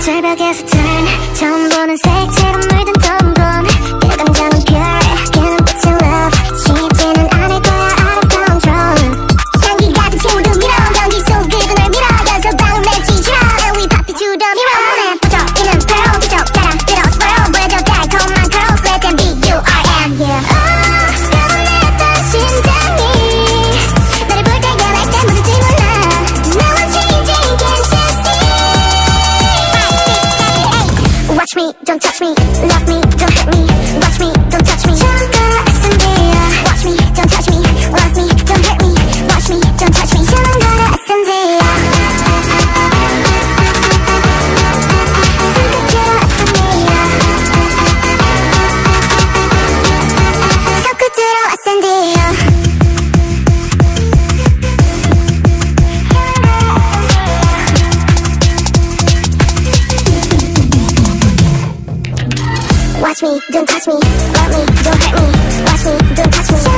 절벽에서 찬 처음 보는 색채가 물든 동공 me, don't touch me Love me, don't hurt me Watch me, don't touch me. me, don't touch me. love me, don't hurt me. Watch me, don't touch me.